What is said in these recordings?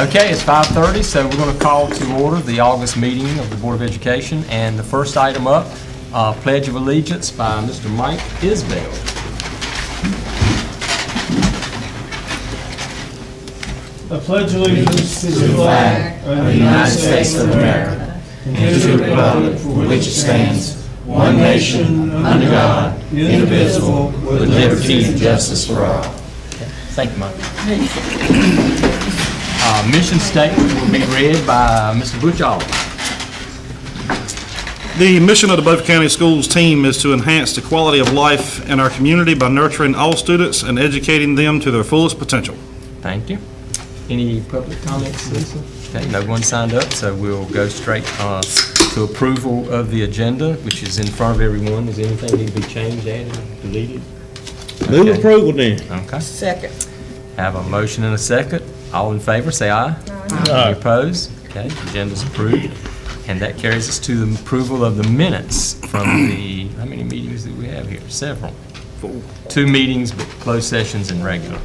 Okay, it's 5:30, so we're going to call to order the August meeting of the Board of Education. And the first item up, uh, Pledge of Allegiance by Mr. Mike Isbell. I pledge of allegiance to the flag of the United States of America and to the republic for which it stands, one nation, under God, indivisible, with liberty and justice for all. Thank you, Mike. Uh, Mission statement will be read by Mr. Butch Oliver. The mission of the Beaufort County Schools team is to enhance the quality of life in our community by nurturing all students and educating them to their fullest potential. Thank you. Any public comments, Lisa? Okay, no one signed up, so we'll go straight uh, to approval of the agenda, which is in front of everyone. Does anything need to be changed, added, deleted? Move Okay. approval then. Okay. Second. Have a motion and a second. All in favor, say aye. Any opposed? Okay, agenda's approved. And that carries us to the approval of the minutes from the, how many meetings do we have here? Several. Four. Two meetings, but closed sessions and regular.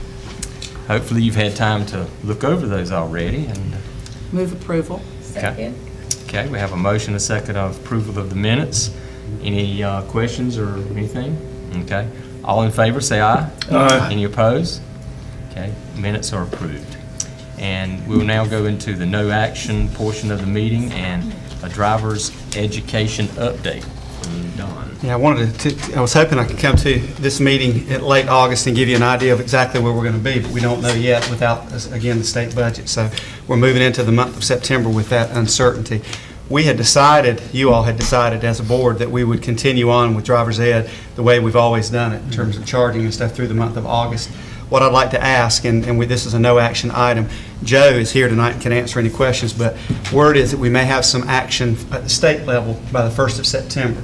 Hopefully you've had time to look over those already, and, Move approval. okay. Okay, we have a motion, and a second of approval of the minutes. Any uh, questions or anything? Okay. All in favor, say aye. Aye. Any opposed? Okay, minutes are approved. And we will now go into the no action portion of the meeting and a driver's education update Don. Yeah, I wanted to, I was hoping I could come to this meeting in late August and give you an idea of exactly where we're going to be, but we don't know yet without, again, the state budget. So we're moving into the month of September with that uncertainty. We had decided, you all had decided as a board, that we would continue on with driver's ed the way we've always done it in terms of charging and stuff through the month of August. What I'd like to ask, and, and we, this is a no-action item, Joe is here tonight and can answer any questions, but word is that we may have some action at the state level by the 1st of September.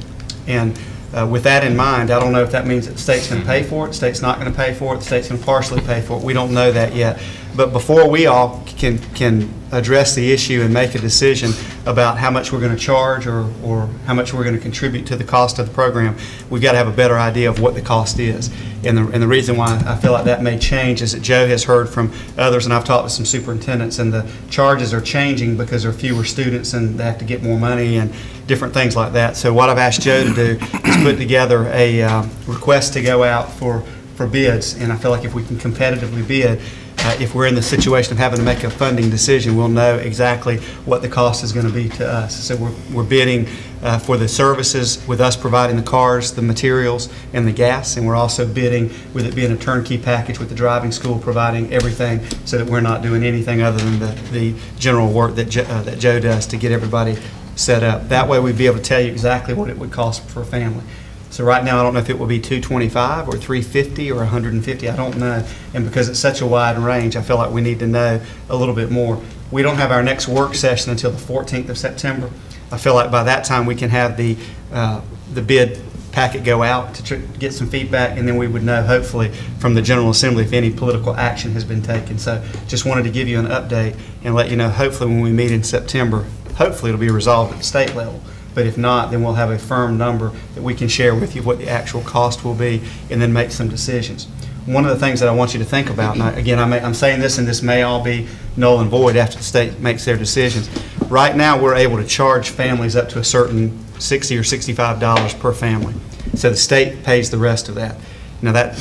And uh, with that in mind, I don't know if that means that the state's going to pay for it, the state's not going to pay for it, the state's going to partially pay for it. We don't know that yet. But before we all can, can address the issue and make a decision about how much we're going to charge or, or how much we're going to contribute to the cost of the program, we've got to have a better idea of what the cost is. And the, and the reason why I feel like that may change is that Joe has heard from others, and I've talked with some superintendents, and the charges are changing because there are fewer students and they have to get more money and different things like that. So what I've asked Joe to do is put together a uh, request to go out for, for bids, and I feel like if we can competitively bid, uh, if we're in the situation of having to make a funding decision, we'll know exactly what the cost is going to be to us. So we're, we're bidding uh, for the services with us providing the cars, the materials, and the gas, and we're also bidding with it being a turnkey package with the driving school providing everything so that we're not doing anything other than the, the general work that, Jo- uh, that Joe does to get everybody set up. That way we'd be able to tell you exactly what it would cost for a family. So right now, I don't know if it will be 225 or 350 or 150, I don't know. And because it's such a wide range, I feel like we need to know a little bit more. We don't have our next work session until the 14th of September. I feel like by that time, we can have the, uh, the bid packet go out to get some feedback, and then we would know, hopefully, from the General Assembly if any political action has been taken. So just wanted to give you an update and let you know, hopefully, when we meet in September, hopefully it'll be resolved at the state level. But if not, then we'll have a firm number that we can share with you what the actual cost will be and then make some decisions. One of the things that I want you to think about, and I- again, I I'm saying this, and this may all be null and void after the state makes their decisions. Right now, we're able to charge families up to a certain 60 or 65 dollars per family. So the state pays the rest of that. Now, that,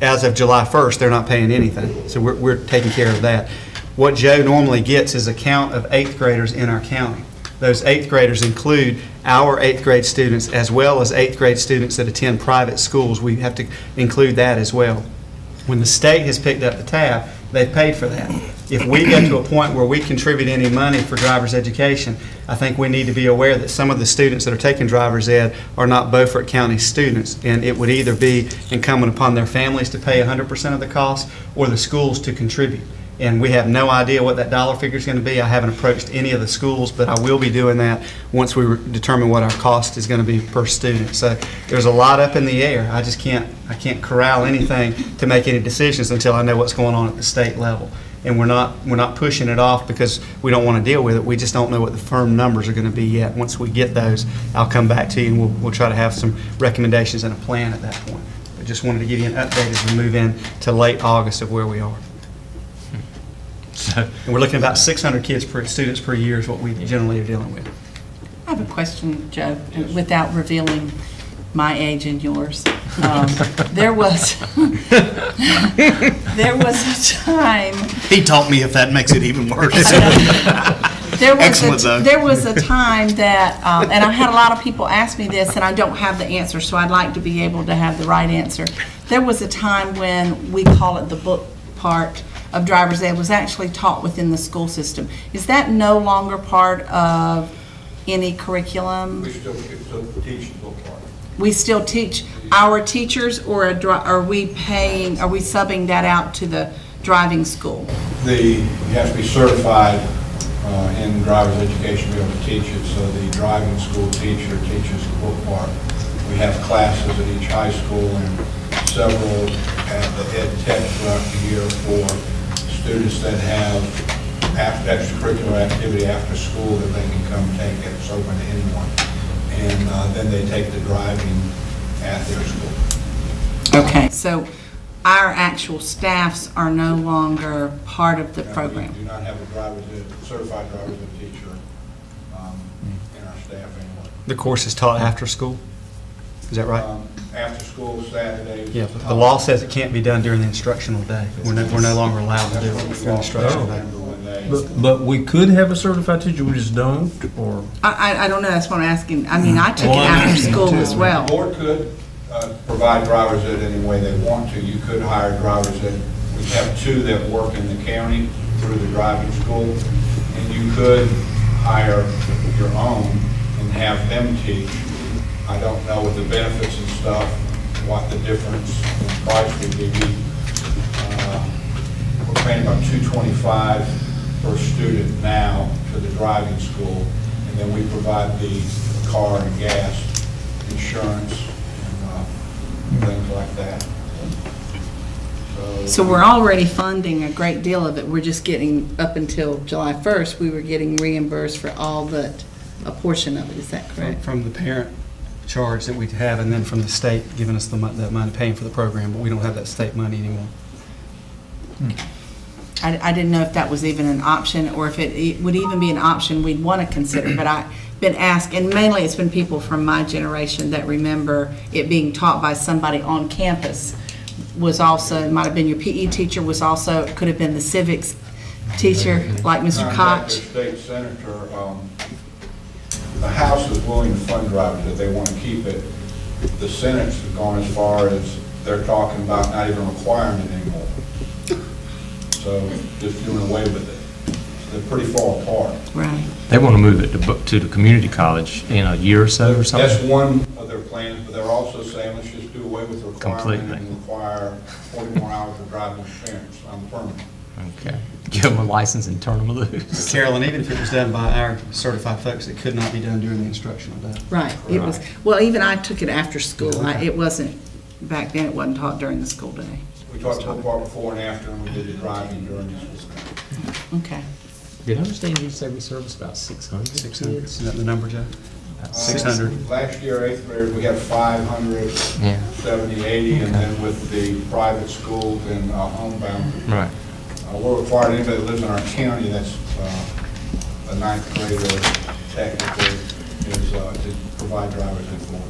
as of July 1st, they're not paying anything. So we're, we're taking care of that. What Joe normally gets is a count of eighth graders in our county. Those eighth graders include our eighth grade students as well as eighth grade students that attend private schools. We have to include that as well. When the state has picked up the tab, they've paid for that. If we get to a point where we contribute any money for driver's education, I think we need to be aware that some of the students that are taking driver's ed are not Beaufort County students, and it would either be incumbent upon their families to pay 100% of the cost or the schools to contribute. And we have no idea what that dollar figure is going to be. I haven't approached any of the schools, but I will be doing that once we determine what our cost is going to be per student. So there's a lot up in the air. I just can't, I can't corral anything to make any decisions until I know what's going on at the state level. And we're not, we're not pushing it off because we don't want to deal with it. We just don't know what the firm numbers are going to be yet. Once we get those, I'll come back to you and we'll, we'll try to have some recommendations and a plan at that point. But just wanted to give you an update as we move in to late August of where we are. So, And we're looking at about 600 kids per, students per year is what we generally are dealing with. I have a question, Joe, without revealing my age and yours. Um, There was, there was a time, He taught me if that makes it even worse. there was, Excellent, a- though. there was a time that, um, and I had a lot of people ask me this, and I don't have the answer, so I'd like to be able to have the right answer. There was a time when we call it the book part of driver's ed was actually taught within the school system. Is that no longer part of any curriculum? We still, still teach the book part. we still teach our teachers, or a dri- are we paying, are we subbing that out to the driving school? The, you have to be certified uh, in driver's education to be able to teach it, so the driving school teacher teaches the book part. We have classes at each high school and several at the ed tech throughout the year for students that have af- extracurricular activity after school that they can come take. It's open to anyone. And uh, then they take the driving at their school. Okay, so our actual staffs are no longer part of the Now, we program? do not have a driver's ed, certified driver's ed teacher um, in our staff anymore. The course is taught after school? Is that right? Um, After school, Saturday. Yeah, but the law says it can't be done during the instructional day. We're no, we're no longer allowed to do it during the instructional day. But, but we could have a certified teacher, we just don't, or? I, I, I don't know, that's what I'm asking. I mean, I took it Well, I'm after school as well. The board could uh, provide drivers ed any way they want to. You could hire drivers ed. We have two that work in the county through the driving school, and you could hire your own and have them teach. I don't know with the benefits and stuff, what the difference in price would be. Uh, We're paying about two twenty-five per student now to the driving school, and then we provide the car and gas, insurance, and uh, things like that. So we're already funding a great deal of it. We're just getting, up until July 1st, we were getting reimbursed for all but a portion of it. Is that From- correct? From the parent charge that we have, and then from the state giving us the mon- that money, paying for the program, but we don't have that state money anymore. I, I didn't know if that was even an option, or if it e- would even be an option we'd want to consider, but I've been asked, and mainly it's been people from my generation that remember it being taught by somebody on campus, was also, it might have been your PE teacher, was also, it could have been the civics teacher, like Mr. Contact Koch. state senator, um, the House is willing to fund drivers if they want to keep it. The Senate's gone as far as they're talking about not even requiring it anymore. So just doing away with it. So They're pretty far apart. Right. they want to move it to, to the community college in a year or so or something? That's one of their plans, but they're also saying, let's just do away with the requirement Completely. and require 40 more hours of driving experience on permanent. Okay. Give them a license and turn them loose. Carolyn, even if it was done by our certified folks, it could not be done during the instructional day. Right, it was, well, even I took it after school, I- it wasn't, back then, it wasn't taught during the school day. We talked about part before and after, and we did the driving during the school day. Okay. Did I understand you say we service about 600 Six hundred, kids? is that the number, Joe? Uh, 600. Last year, eighth grade, we had 500, Yeah, 70, 80, and then with the private schools and uh, homebound, right. Uh, we're required, anybody that lives in our county that's uh, a ninth grader technically, is uh, to provide driver's ed for them.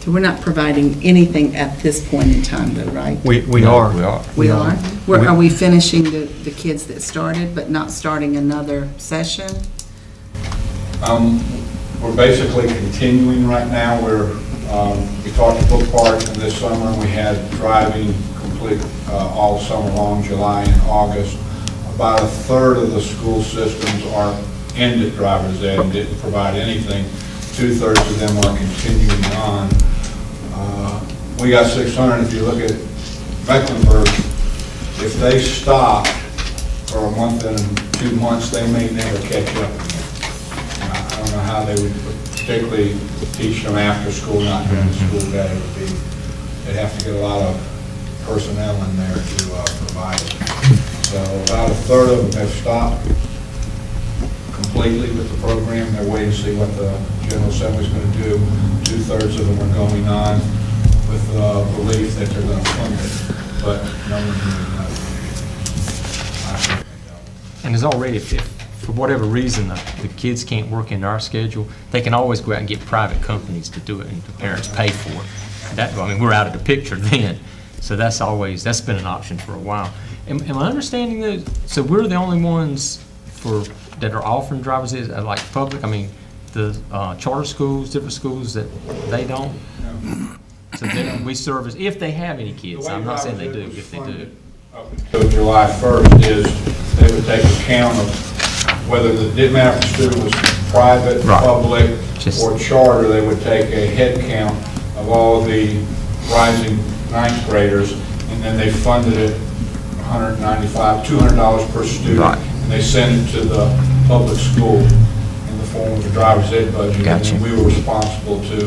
So we're not providing anything at this point in time, though, right? We, we No, are. We are. We are? We- are we finishing the, the kids that started, but not starting another session? Um, We're basically continuing right now, we're, um, we taught the book part this summer, and we had driving complete uh, all summer long, July and August. About a third of the school systems are ended driver's ed and didn't provide anything. Two-thirds of them are continuing on. Uh, We got 600, if you look at Mecklenburg, if they stop for a month and two months, they may never catch up again. I don't know how they would particularly teach them after school, not during the school day. It would be, they'd have to get a lot of personnel in there to uh, provide it. So about a third of them have stopped completely with the program. They're waiting to see what the General Assembly is going to do. Two-thirds of them are going on with uh, belief that they're going to fund it, but no one really knows. I think they don't. And there's already, if, if, for whatever reason, the, the kids can't work in our schedule, they can always go out and get private companies to do it, and the parents pay for it. That, I mean, we're out of the picture then, so that's always, that's been an option for a while. Am, am I understanding that, so we're the only ones for, that are offering driver's ed, uh, like public, I mean, the, uh, charter schools, different schools that they don't? So then we service, if they have any kids, I'm not saying they do, if they do. Until July 1st is they would take account of whether the, didn't matter if the student was private, Right. public, Just- or charter, they would take a head count of all the rising ninth graders, and then they funded it 195, $200 per student. Right. And they send it to the public school in the form of a driver's ed budget. Gotcha. And then we were responsible to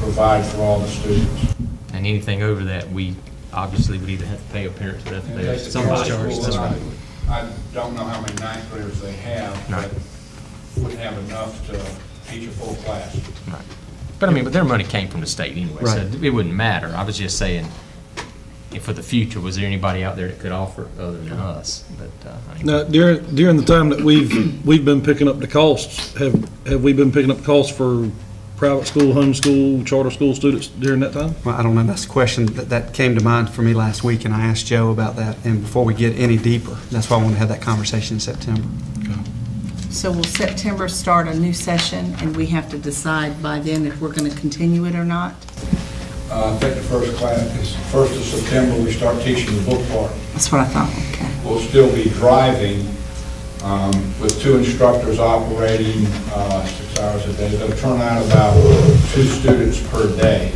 provide for all the students. And anything over that, we obviously would either have to pay a parent to And pay that's the somebody. charge, That's right. I don't know how many ninth graders they have, Right. but wouldn't have enough to teach a full class. Right. But I mean, but their money came from the state anyway, so Right. it wouldn't matter. I was just saying, if for the future, was there anybody out there that could offer other than us? But, uh, I mean, Now, during, during the time that we've, we've been picking up the costs, have, have we been picking up costs for private school, homeschool, charter school students during that time? Well, I don't know, that's a question that, that came to mind for me last week, and I asked Joe about that, and before we get any deeper, that's why I want to have that conversation in September. So will September start a new session, and we have to decide by then if we're going to continue it or not? Uh, I think the first class is first of September, we start teaching the book part. That's what I thought, okay. We'll still be driving um, with two instructors operating uh, six hours a day. They'll turn out about two students per day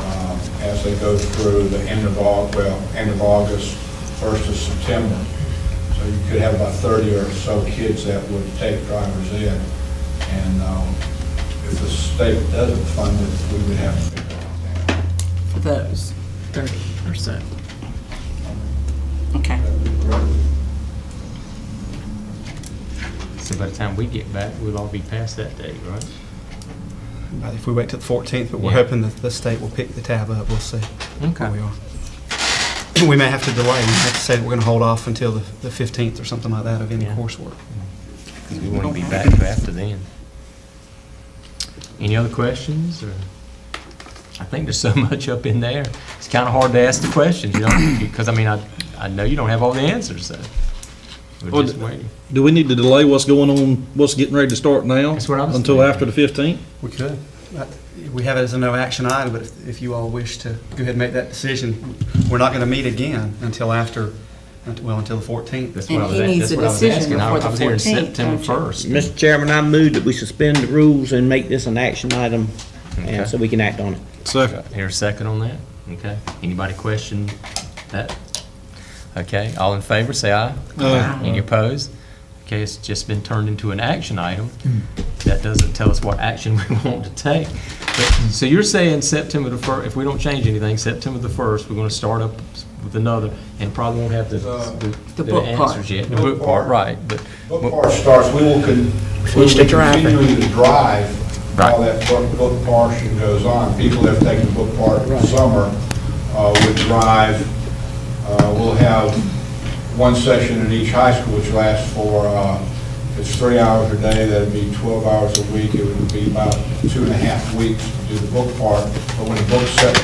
um, as they go through the end of August, well, end of August, first of September. So you could have about 30 or so kids that would take driver's ed. And um, if the state doesn't fund it, we would have to figure it out. For those, 30 or so. Okay. so by the time we get back, we'll all be past that date, right? But if we wait till the 14th, but we're Yeah. hoping that the state will pick the tab up, we'll see Okay. where we are. We may have to delay, we have to say that we're going to hold off until the the 15th or something like that of any Yeah. coursework. Because we want to be back to after then. Any other questions, or? I think there's so much up in there. It's kind of hard to ask the questions, you know, because, I mean, I, I know you don't have all the answers, so. Well, We're just waiting. Do we need to delay what's going on, what's getting ready to start now? That's what I was Until thinking. after the 15th? We could. Uh, We have it as a no action item, but if- if you all wish to go ahead and make that decision, we're not going to meet again until after, well, until the 14th. That's And what I was he needs that's a what I was decision asking. I before the I was hearing 14th, September don't 1st. Mr. Chairman, I move that we suspend the rules and make this an action item, Okay. and so we can act on it. Second. Here a second on that? Okay. Anybody question that? Okay, all in favor, say aye. Aye. Any opposed? Okay, it's just been turned into an action item. That doesn't tell us what action we want to take. But- So you're saying September the first, if we don't change anything, September the first, we're gonna start up with another, and probably won't have the, The- the The book part. answers yet. The Book book part, part. right, but. book part starts, we will con, we will Switch be to driving. to drive Right. while that book, book portion goes on. People that have taken the book part in the summer uh, would drive. Uh, We'll have one session at each high school, which lasts for, uh, if it's three hours a day, that'd be 12 hours a week. It would be about two and a half weeks to do the book part. But when the book set,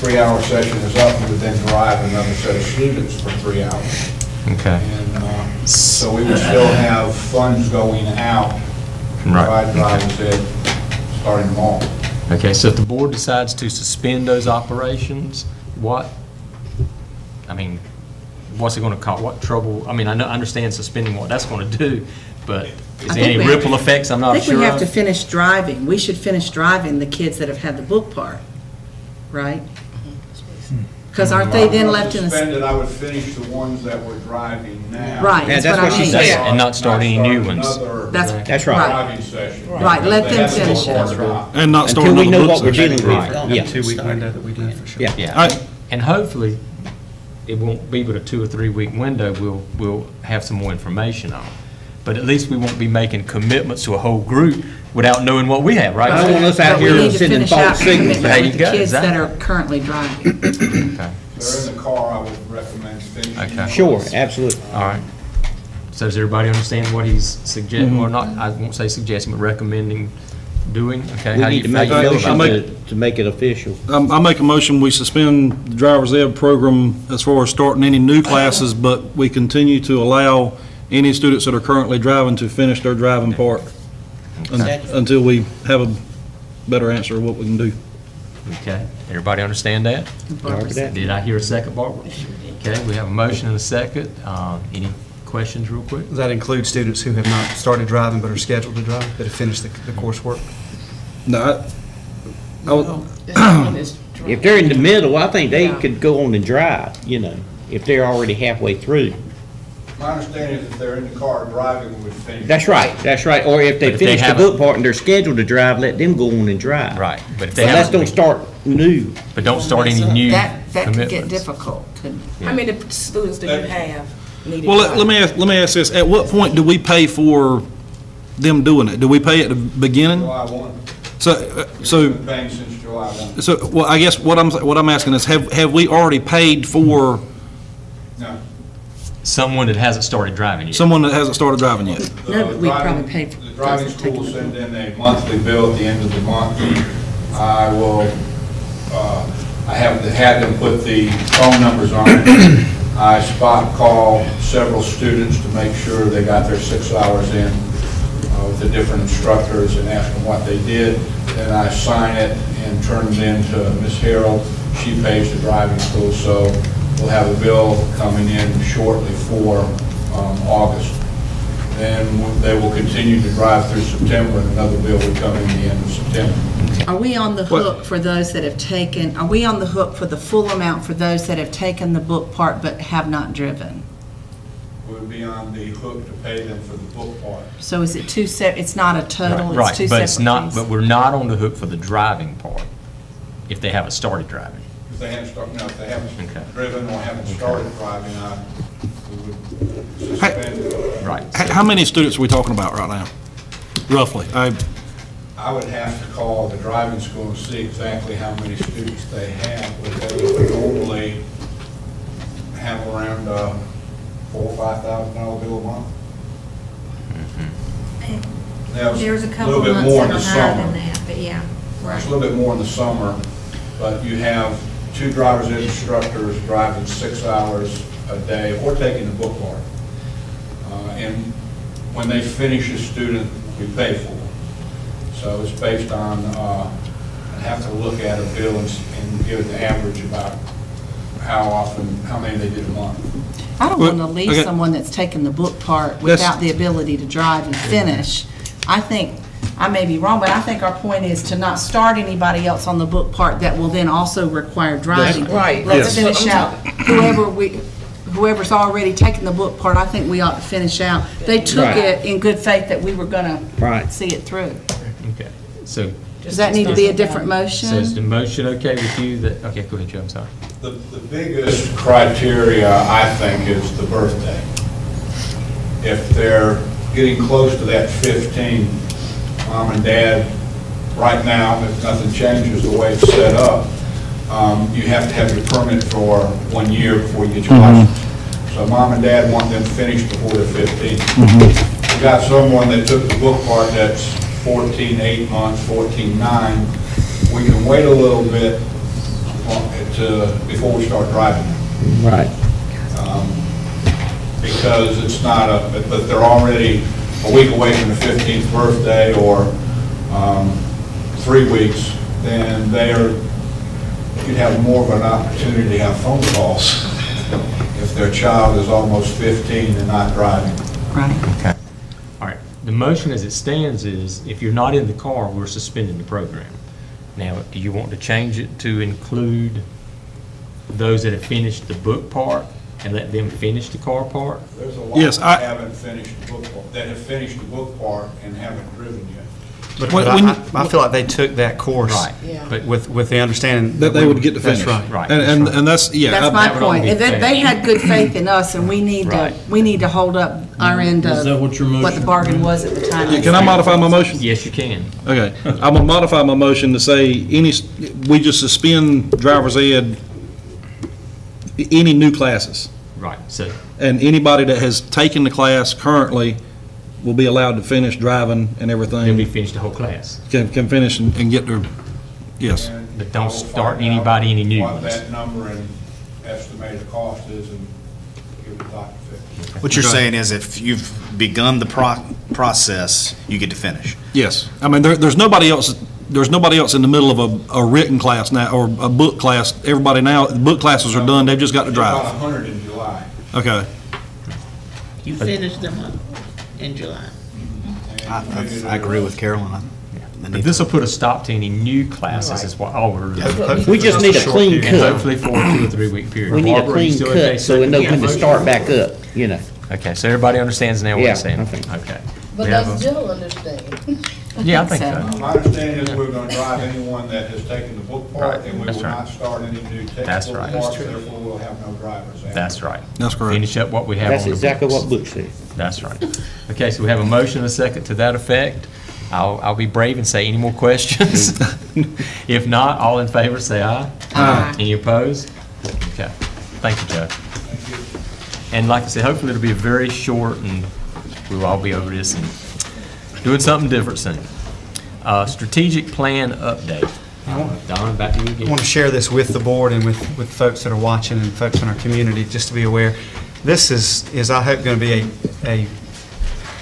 three-hour session is up, we would then drive another set of students for three hours. Okay. And uh, so we would still have funds going out to Right. provide drivers ed starting tomorrow. Okay, so if the board decides to suspend those operations, what, I mean, what's it gonna cause, what trouble, I mean, I know, understand suspending what that's gonna do, but is there any ripple to- effects I'm I not think we sure have to of? finish driving. We should finish driving the kids that have had the book part, right? Because aren't they then left in the, Suspended, I would finish the ones that we're driving now. right, Yeah, that's that's what I what she mean. said. And not start any new ones. That's, That's right. Driving session. Right, let them have to finish it. for drop. And not start Until we another know book what we're session. dealing Right. with. We have a Yeah. two-week window that we did for sure. Yeah. Yeah, and hopefully, it won't be but a two or three week window, we'll, we'll have some more information on. But at least we won't be making commitments to a whole group without knowing what we have, right? I don't want us out but we here need to sending finish out false the signals. There you with go, the kids that exactly. are currently driving. Okay. They're in the car, I would recommend finishing. Okay. Sure, absolutely. All right. So So does everybody understand what he's suggesting, or mm-hmm. not, I won't say suggesting, but recommending doing? Okay, We how do need you, to how make you a feel motion about I to, to make it official. Um, I make a motion, we suspend the driver's ed program as far as starting any new classes, but we continue to allow any students that are currently driving to finish their driving part un- until we have a better answer of what we can do. Okay, everybody understand that? Barbara, that- Did I hear a second, Barbara? Okay, we have a motion and a second. Uh, Any questions real quick? Does that include students who have not started driving but are scheduled to drive, that have finished the the coursework? No, I- I would- If they're in the middle, I think they Yeah. could go on and drive, you know, if they're already halfway through. My understanding is if they're in the car driving, we finish. That's right, that's right. Or if But they if they finish the haven't- book part and they're scheduled to drive, let them go on and drive. Right, but if So they let's don't haven't, start new. but don't start any new That, that could get commitments. difficult, couldn't it? How many students do you have needed? well, let let me, ask- let me ask this, at what point do we pay for them doing it? Do we pay at the beginning? July 1. So, uh, so, been paying since July 1. so, well, I guess what I'm, what I'm asking is, have, have we already paid for No. Someone that hasn't started driving yet. someone that hasn't started driving yet? No, but we driving- probably paid for- The driving doesn't take school it. send in a monthly bill at the end of the month. I will, uh, I have had them put the phone numbers on it. I spot call several students to make sure they got their six hours in uh, with the different instructors and ask them what they did. Then I sign it and turn it in to Ms. Harold. She pays the driving school, so we'll have a bill coming in shortly for um, August. Then they will continue to drive through September, and another bill will come in the end of September. Are we on the What- hook for those that have taken, are we on the hook for the full amount for those that have taken the book part but have not driven? We'll be on the hook to pay them for the book part. So is it two se, it's not a total, it's Right, two but it's not, fees? but we're not on the hook for the driving part, if they haven't started driving. If they haven't started, no, if they haven't driven or haven't started driving, I we. Right. H- How many students are we talking about right now? Roughly? I, I would have to call the driving school and see exactly how many students they have, but they would normally have around uh, four, or five thousand dollar bill a month. Now, it's There's a couple little bit months more that in are the higher summer. than that, but yeah, It's right. a little bit more in the summer, but you have two drivers ed instructors driving six hours a day or taking the book part. Uh, And when they finish a student, we pay for them. So it's based on, uh, I have to look at a bill and and give it the average about how often, how many they did a month. I don't Well, want to leave okay. someone that's taken the book part That's- without the ability to drive and finish. I think, I may be wrong, but I think our point is to not start anybody else on the book part that will then also require driving. Right. Let's Yes. finish out whoever we, whoever's already taken the book part, I think we ought to finish out. They took Right. it in good faith that we were going to Right. see it through. Okay, so, Does that need to be a different motion. so is the motion okay with you that, okay, go ahead, Joe, I'm sorry. The, the biggest criteria, I think, is the birthday. If they're getting close to that 15, mom and dad, right now, if nothing changes the way it's set up, um, you have to have your permit for one year before you get your license. So mom and dad want them finished before they're 15. You got someone that took the book part that's 14, 8 months, 14, 9, we can wait a little bit to, before we start driving. Right. Um, Because it's not a, but- they're already a week away from the 15th birthday or um, three weeks, then they're, you'd have more of an opportunity to have phone calls if their child is almost 15 and not driving. Right. Okay. All right, the motion as it stands is, if you're not in the car, we're suspending the program. Now, do you want to change it to include those that have finished the book part and let them finish the car part? There's a lot Yes, I- that haven't finished the book, part- that have finished the book part and haven't driven yet. But When- but when- I I feel like they took that course. Right. Yeah. But, With, with the understanding. that they would get to That's right. Right. And, and, and that's, yeah. That's I- my that would all point. be And They, fair. they had good faith in us, and we need to, Right. we need to hold up our end of Is that what your what the motion- bargain was at the time. Yeah, Can I modify my motion? yes, you can. Okay, I'm gonna modify my motion to say any, s- we just suspend driver's ed, any new classes. Right, so, And anybody that has taken the class currently will be allowed to finish driving and everything. then we everything, finish the whole class. can, can finish and and get their, yes. But don't start anybody any new What ones. that number and estimated cost is and give it Dr. Phipps. What you're saying is if you've begun the pro- process, you get to finish. Yes. I mean, there, there's nobody else, there's nobody else in the middle of a, a written class now, or a book class. Everybody now, the book classes are done, they've just got to About drive. a hundred in July. Okay. You finish them up in July. I, I- I agree with Carolyn. I- I But this will put a stop to any new classes is what all we're We just need a clean And cut. hopefully for a two or three week period. We need a Barbara, are you clean still okay cut so we know when to start back up, you know. Okay, so everybody understands now what Yeah, I'm saying? I think. Okay. But We have does a- understand? Yeah, I think so. My understanding is we're gonna drive anyone that has taken the book part, Right, and we that's will right. not start any new That's textbook right. parts, therefore we'll have no drivers. after That's right. That's correct. Finish up what we have on the That's exactly what Butch said. That's right. Okay, so we have a motion and a second to that effect. I'll, I'll be brave and say any more questions. If not, all in favor, say aye. Aye. Any opposed? Okay. Thank you, Joe. Thank you. And like I said, hopefully it'll be a very short and we'll all be over this and doing something different soon. Uh, strategic plan update. Don, back to you I want to share this with the board and with, with folks that are watching and folks in our community, just to be aware. This is, is I hope, going to be a, a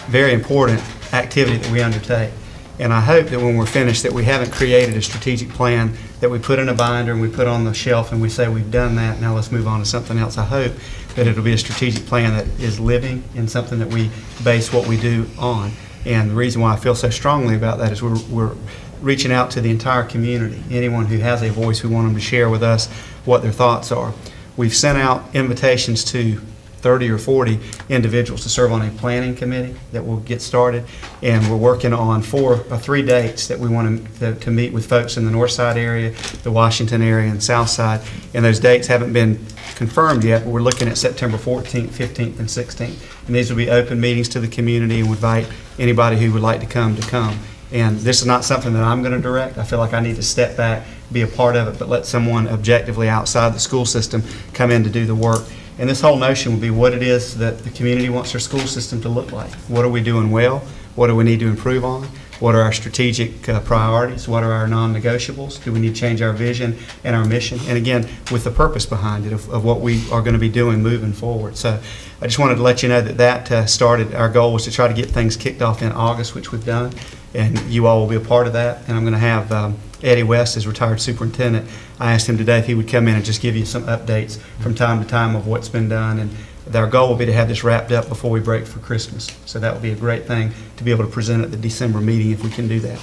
very important activity that we undertake. And I hope that when we're finished, that we haven't created a strategic plan that we put in a binder and we put on the shelf and we say, we've done that, now let's move on to something else. I hope that it'll be a strategic plan that is living and something that we base what we do on. And the reason why I feel so strongly about that is we're, we're reaching out to the entire community. Anyone who has a voice, we want them to share with us what their thoughts are. We've sent out invitations to 30 or 40 individuals to serve on a planning committee that will get started. And we're working on four, or three dates that we want to, to meet with folks in the north side area, the Washington area, and south side. And those dates haven't been confirmed yet, but we're looking at September 14th, 15th, and 16th. And these will be open meetings to the community and would invite anybody who would like to come to come. And this is not something that I'm going to direct. I feel like I need to step back, be a part of it, but let someone objectively outside the school system come in to do the work. And this whole notion will be what it is that the community wants their school system to look like. What are we doing well? What do we need to improve on? What are our strategic uh, priorities? What are our non-negotiables? Do we need to change our vision and our mission? And again, with the purpose behind it of, of what we are going to be doing moving forward. So I just wanted to let you know that that uh, started, our goal was to try to get things kicked off in August, which we've done. And you all will be a part of that. And I'm going to have um, Eddie West, as retired superintendent, I asked him today if he would come in and just give you some updates from time to time of what's been done. And our goal will be to have this wrapped up before we break for Christmas. So that would be a great thing to be able to present at the December meeting if we can do that.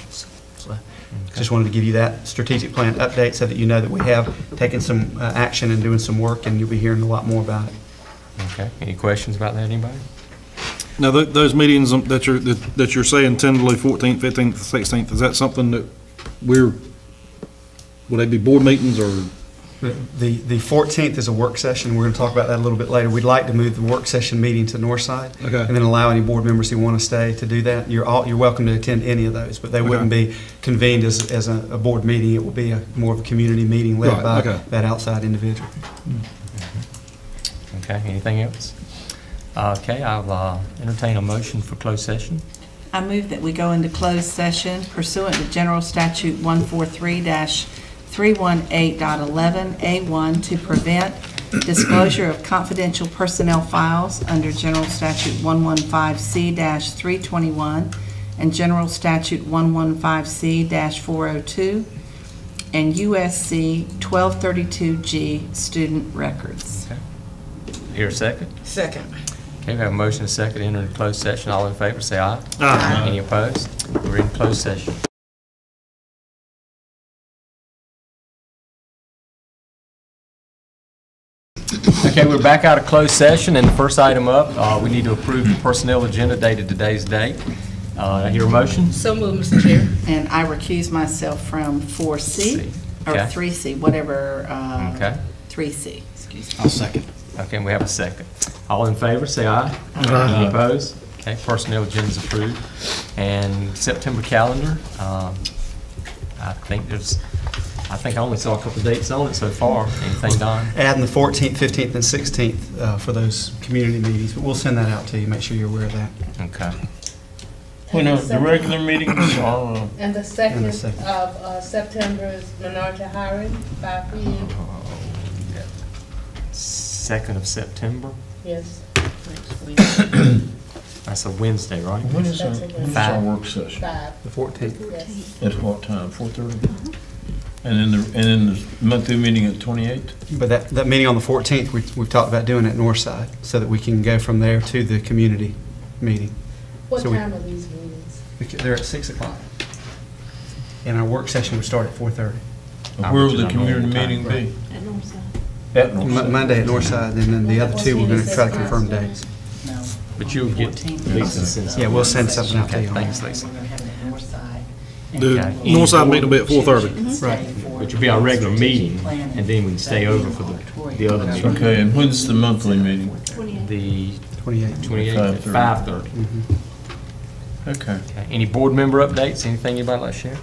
So, Just wanted to give you that strategic plan update so that you know that we have taken some uh, action and doing some work, and you'll be hearing a lot more about it. Okay, any questions about that, anybody? Now, tho- those meetings um, that you're, that that you're saying tentatively 14th, 15th, 16th, is that something that we're, would they be board meetings or? The, the 14th is a work session. We're going to talk about that a little bit later. We'd like to move the work session meeting to Northside. Okay. And then allow any board members who want to stay to do that. You're all, you're welcome to attend any of those, but they Okay. wouldn't be convened as, as a, a board meeting. It will be a, more of a community meeting led Right, by okay. that outside individual. Okay, anything else? Okay, I'll uh, entertain a motion for closed session. I move that we go into closed session pursuant to General Statute 143-318.11A1 to prevent disclosure of confidential personnel files under General Statute 115C-321 and General Statute 115C-402 and USC 1232G student records. Here a second? Second. Okay, we have a motion and a second to enter into closed session. All in favor, say aye. Aye. Any opposed? We're in closed session. Okay, we're back out of closed session, and the first item up, uh, we need to approve the personnel agenda dated today's date. Uh, I hear a motion? So moved, Mr. Chair. And I recuse myself from 4C, or Okay. 3C, whatever. uh, Okay. 3C, excuse me. I'll second. Okay, and we have a second. All in favor, say aye. Any opposed? Okay, personnel agenda is approved. And September calendar, um, I think there's I think I only saw a couple dates on it so far. Anything, Don? Adding the 14th, 15th, and 16th uh, for those community meetings, but we'll send that out to you, make sure you're aware of that. Okay. When are the regular meetings are, And the second of second. uh, September is minority hiring, five P M. Second of September? Yes, That's a Wednesday, right? when is our, That's a when is Five. our work session? five, The 14th. yes. At what time, four thirty? And then the, and then the monthly meeting at twenty-eighth? But that, that meeting on the 14th, we- we've talked about doing it at Northside, so that we can go from there to the community meeting. What So we- time are these meetings? They're at 6 o'clock. And our work session would start at 4:30. Where will the community meeting right. be? At Mo- Northside. Monday at Northside, and then the other two, we're going to try to confirm dates. But you'll get, Lisa send Yeah, we'll send something out to you on Thanks, Lisa. The Okay. north side meeting will be at 4:30. Mm-hmm. Right. Which will be our regular meeting, and then we can stay over for the, the other meeting. Okay, and when's the monthly meeting? The 28th. 28th at 5:30. Mm-hmm. Okay. Okay. Any board member updates? Anything anybody like to share?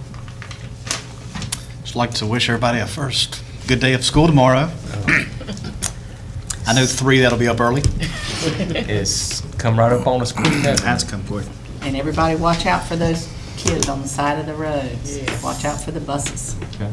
Just like to wish everybody a first good day of school tomorrow. I know three that'll be up early. It's come right up on us quick, hasn't it? That's come quick. And everybody watch out for those kids on the side of the roads. Watch out for the buses. Okay.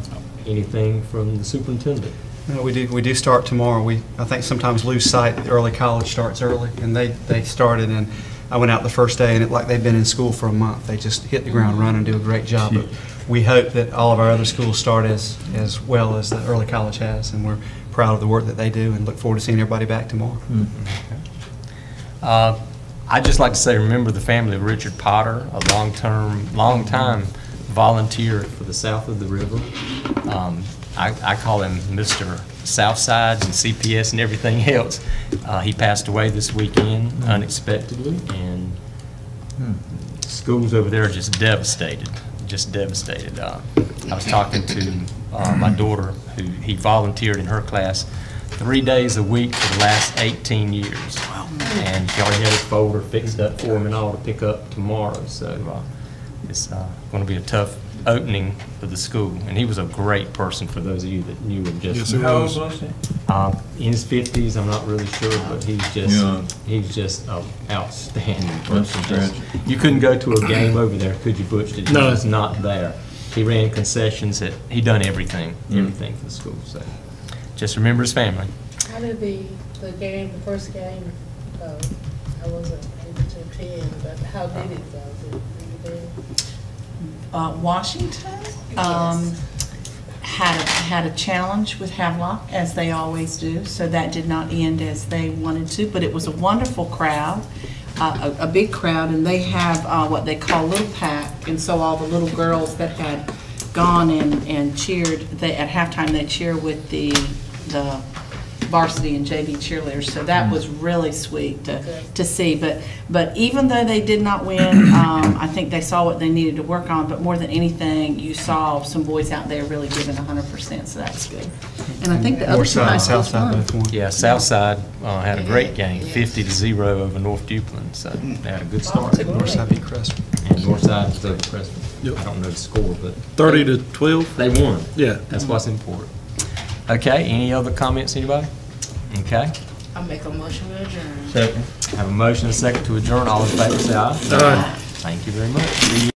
Anything from the superintendent? No, we do, we do start tomorrow. We, I think sometimes lose sight, that early college starts early, and they, they started, and I went out the first day, and it, like they've been in school for a month. They just hit the ground running, and do a great job. But we hope that all of our other schools start as, as well as the early college has, and we're proud of the work that they do, and look forward to seeing everybody back tomorrow. Uh, I'd just like to say, remember the family of Richard Potter, a long-term, long-time volunteer for the south of the river. Um, I, I call him Mr. Southside and CPS and everything else. Uh, He passed away this weekend unexpectedly, and schools over there are just devastated, just devastated. Uh, I was talking to uh, my daughter, who, he volunteered in her class three days a week for the last 18 years. And she already had his folder fixed up for him and all to pick up tomorrow, so uh, it's going to be a tough opening for the school. And he was a great person, for those of you that knew him, just Yes, he How old was he? uh, in his fifties, I'm not really sure, but he's just, Yeah. he's just an outstanding That's person. Just- You couldn't go to a game over there, could you, Butch? that He No. was not there. He ran concessions, that, he done everything, Mm. everything for the school, so. Just remember his family. How did the, the game, the first game go? I wasn't able to attend, but how did it go? Did- did you do? Uh, Washington, um, had, a- had a challenge with Havelock, as they always do, so that did not end as they wanted to, but it was a wonderful crowd, uh, a, a big crowd, and they have, uh, what they call Little Pack, and so all the little girls that had gone and, and cheered, they, at halftime, they cheer with the, the varsity and JV cheerleaders, so that was really sweet to, to see. But, but even though they did not win, um, I think they saw what they needed to work on, but more than anything, you saw some boys out there really giving hundred percent, so that's good. And I think the other two Northside high and schools won. both won. Yeah, Southside uh, had a great game, 50 to 0 over North Duplin, so they had a good start. Northside beat Crestwood. And Northside was over Preston. Yep. I don't know the score, but 30 to 12? they won. Yeah. That's what's important. Okay, any other comments, anybody? Okay, I make a motion to adjourn. Second. have a motion, and a second to adjourn. All in favor, say aye. Aye. Thank you very much. See you